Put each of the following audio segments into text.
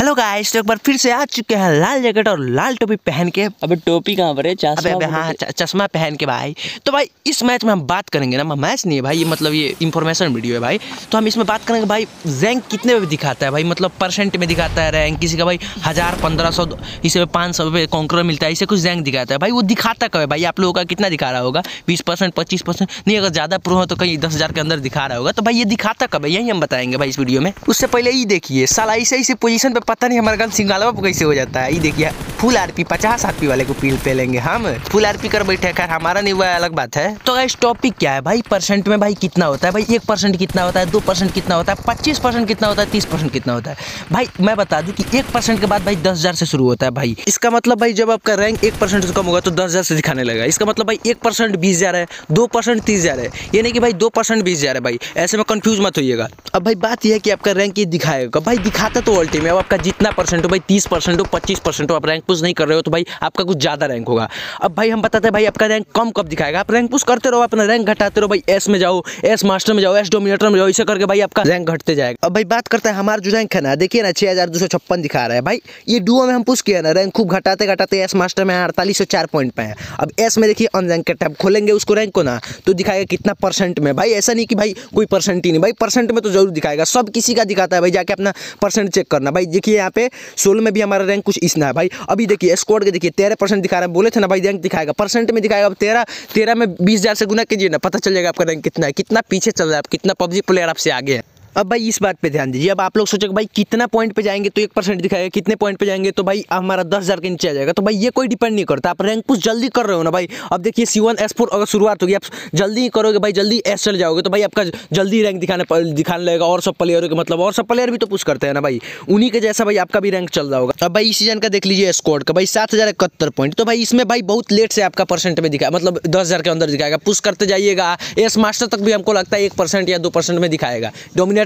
Hello guys तो एक बार फिर से आ चुके हैं लाल जैकेट और लाल टोपी पहन के। अबे टोपी कहाँ पर है? चश्मा अबे हाँ चश्मा पहन के भाई। तो भाई इस मैच में हम बात करेंगे ना मैच नहीं है भाई ये मतलब ये इन्फॉर्मेशन वीडियो है भाई। तो हम इसमें बात करेंगे भाई रैंक कितने में दिखाता है भाई? मतलब परसेंट में दिखाता है रैंक किसी का भाई हज़ार पंद्रह सौ इसे पाँच सौ रुपये कॉन्कर मिलता है इसे कुछ रैंक दिखाता है। भाई वो दिखाता कब है भाई? आप लोगों का कितना दिखा रहा होगा? बीस परसेंट पच्चीस परसेंट? नहीं अगर ज़्यादा प्रो हो तो कहीं दस हज़ार के अंदर दिखा रहा होगा। तो भाई ये दिखाता कब है? यही हम बताएँगे भाई इस वीडियो में। उससे पहले ये देखिए साला ऐसे ऐसे पोजीशन पे पता नहीं हमारा गन सिंगालवा कैसे हो जाता है। ये देखिए। फुल आरपी पचास आरपी वाले को पील पे लेंगे हम। फुल आरपी कर बैठे खैर, हमारा नहीं हुआ अलग बात है। तो गाइस टॉपिक क्या है भाई? परसेंट में भाई कितना होता है भाई? एक परसेंट कितना होता है? दो परसेंट कितना होता है? पच्चीस परसेंट कितना होता है? तीस परसेंट कितना होता है? भाई, मैं बता दूँ कि एक परसेंट के बाद भाई दस हज़ार से शुरू होता है भाई। इसका मतलब भाई, जब आपका रैंक एक परसेंट से कम होगा तो दस हज़ार से दिखाने लगेगा इसका मतलब भाई, एक परसेंट बीस हज़ार है, दो परसेंट तीस हज़ार है। ये नहीं कि भाई दो परसेंट बीस हज़ार है भाई। ऐसे में कंफ्यूज मत होइएगा। अब भाई, बात यह है कि आपका रैंक ये दिखाएगा। भाई, दिखाता तो अल्टी में अब आपका जितना परसेंट हो, भाई, तीस परसेंट हो, पच्चीस परसेंट हो, आप रैंक पुश नहीं कर रहे हो तो भाई आपका कुछ ज़्यादा रैंक होगा। अब भाई हम बताते हैं, भाई आपका रैंक कम कब दिखाएगा? आप रैंक पुश करते रहो, अपना रैंक घटाते रहो, भाई एस में जाओ एस मास्टर में जाओ एस डोमिनेटर में जाओ, इसे करके भाई आपका रैंक घटते जाएगा। अब भाई बात करते हैं, हमारा जो रैंक है ना, देखिए ना छः हज़ार दो सौ छप्पन दिखा रहा है। भाई, ये डुओ में हम पुश किया ना रैंक खूब घटाते घटाते एस मास्टर में अड़तालीस सौ चार पॉइंट पे है। अब एस में देखिए अन रैंक के टैब खोलेंगे उसको रैंक को ना तो दिखाएगा कितना परसेंट में। भाई, ऐसा नहीं कि भाई कोई परसेंट ही नहीं, भाई परसेंट में तो ज़रूर दिखाएगा। सब किसी का दिखाता है, भाई, जाके अपना परसेंट चेक करना। भाई, देखिए यहाँ पे सोलह में भी हमारा रैंक कुछ इसना है। भाई अभी देखिए स्कोर के देखिए, तेरह परसेंट दिखा रहे है, बोले थे ना भाई रैंक दिखाएगा। परसेंट में दिखाएगा, अब तेरह तेरह में बीस हज़ार से गुना कीजिए ना, पता चल जाएगा आपका रैंक कितना है, कितना पीछे चल रहा है, आप कितना पब्जी प्लेयर आपसे आगे है। अब भाई इस बात पे ध्यान दीजिए। अब आप लोग सोचोगे भाई कितना पॉइंट पे जाएँगे तो एक परसेंट दिखाएगा, कितने पॉइंट पे जाएँगे तो भाई हमारा दस हज़ार के नीचे आ जाएगा। तो भाई ये कोई डिपेंड नहीं करता। आप रैंक पुश जल्दी कर रहे हो ना भाई। अब देखिए सी वन एस फोर अगर शुरुआत होगी, आप जल्दी ही करोगे भाई, जल्दी एस चल जाओगे तो भाई आपका जल्दी रैंक दिखाने दिखाने लगेगा। और सब प्लेयरों के मतलब और सब प्लेयर भी तो पुश करते हैं ना भाई। उन्हीं के जैसा भाई आपका भी रैंक चल रहा होगा। अब भाई इस सीज़न का देख लीजिए स्कोर का। भाई सात हज़ार इकहत्तर पॉइंट तो भाई इसमें भाई बहुत लेट से आपका परसेंट में दिखाया मतलब दस हज़ार के अंदर दिखाएगा। पुश करते जाइएगा। एस मास्टर तक भी हमको लगता है एक परसेंट या दो परसेंट में दिखाएगा।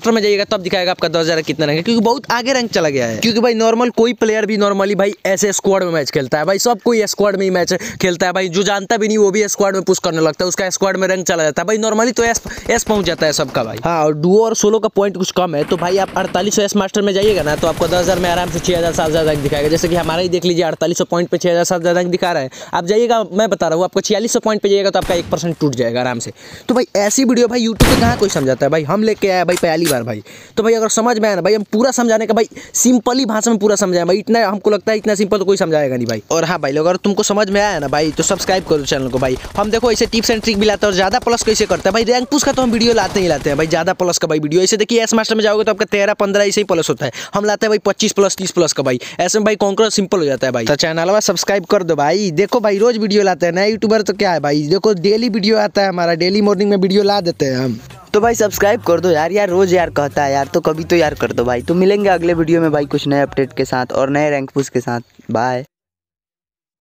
डोमिनेटर में जाइएगा, तब दिखाएगा आपका दस हज़ार कितना है क्योंकि बहुत आगे रैंक चला गया है। क्योंकि भाई नॉर्मल कोई प्लेयर भी नॉर्मली भाई ऐसे स्क्वाड में मैच खेलता है। भाई सब कोई स्क्वाड में ही मैच खेलता है। भाई जो जानता भी नहीं, वो भी स्क्वाड में पुश करने लगता है। उसका स्क्वाड में रैंक चला जाता है। भाई नॉर्मली तो एस एस पहुँच जाता है सबका भाई। हाँ और डुओ और सोलो का पॉइंट कुछ कम है तो भाई आप अड़तालीस एस मास्टर में जाइएगा ना तो आपको दस में आराम से छः हज़ार, सात हज़ार रैंक दिखाएगा। जैसे कि हमारा ही देख लीजिए, अड़तालीस पॉइंट पे छः हज़ार, सात हज़ार रैंक दिखा रहा है। आप जाइएगा, मैं बता रहा हूँ, आपको छियालीस पॉइंट पे जाइएगा तो आपका एक टूट जाएगा आराम से। तो भाई ऐसी वीडियो भाई यूट्यूब पे कहाँ कोई समझाता है? भाई हम लेके आया, भाई पहली बार भाई। तो भाई अगर समझ में आया ना, भाई हम पूरा समझाने का भाई, सिंपली भाषा में पूरा समझाया भाई इतना हमको लगता है इतना सिंपल तो कोई समझाएगा नहीं भाई। और हाँ भाई अगर तुमको समझ में आया ना भाई तो सब्सक्राइब करो चैनल को भाई। हम देखो ऐसे टिप्स एंड ट्रिक भी लाते हैं और ज़्यादा प्लस कैसे करते हैं? भाई रैंक पुश का तो हम वीडियो लाते ही लाते हैं भाई, ज़्यादा प्लस का भाई वीडियो ऐसे देखिए एस मास्टर में जाओगे तो आपका तेरह, पंद्रह ऐसे ही प्लस होता है। हम लाते हैं भाई पच्चीस प्लस तीस प्लस का भाई। ऐसे में भाई कॉन्कर सिंपल हो जाता है भाई। तो चैनल सब्सक्राइब कर दो भाई। देखो भाई रोज वीडियो लाते हैं, नए यूट्यूबर तो क्या है भाई? देखो डेली वीडियो आता है हमारा डेली मॉर्निंग में वीडियो ला देते हैं हम। तो भाई सब्सक्राइब कर दो यार। यार, रोज यार कहता है यार तो कभी तो यार कर दो भाई। तो मिलेंगे अगले वीडियो में भाई कुछ नए अपडेट के साथ और नए रैंक पुश के साथ। बाय